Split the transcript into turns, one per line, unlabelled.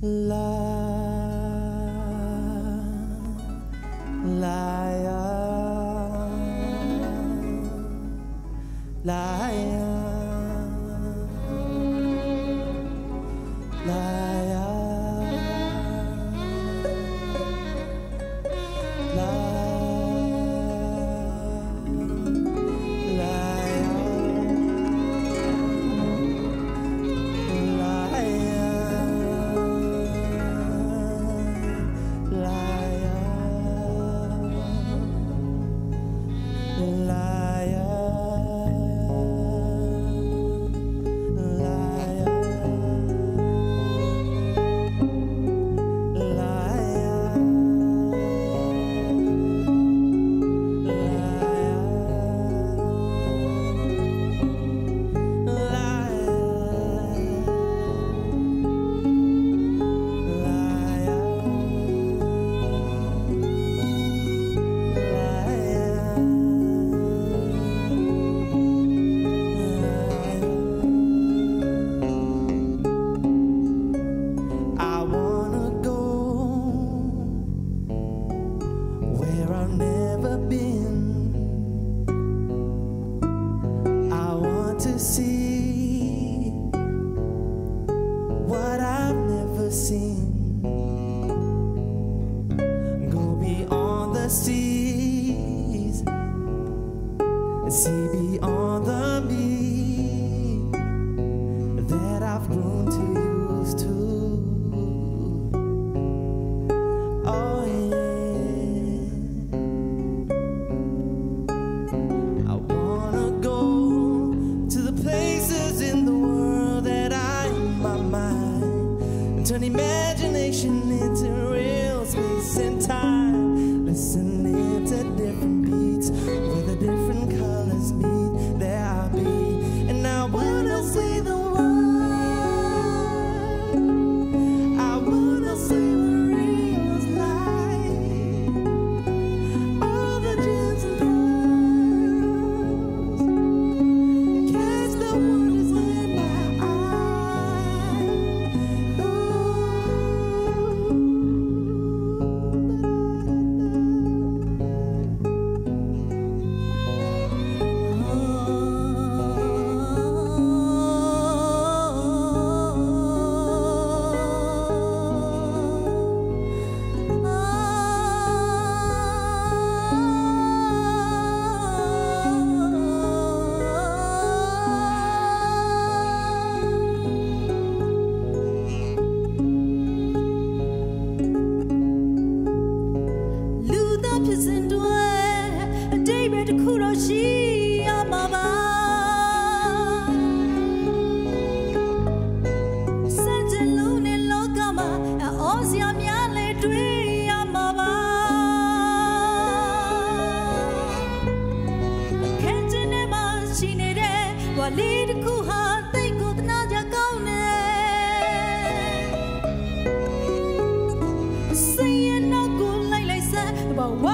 liar, liar. liar. to see what I've never seen. Go beyond the seas see. direction
စစ်စင်တွေအတိတ်ပဲတစ်ခုတော့ရှိရမှာပါစံချင်လို့နဲ့လောကမှာအောစရာများလေတွေ့ရမှာပါခင်ချင်နေမှရှိနေတဲ့ဝါလီတစ်ခုဟာတိတ်ကိုတနာကြကောင်းနေစိတ်ရနောက်ကိုလိုက်လိုက်ဆက်ဘာ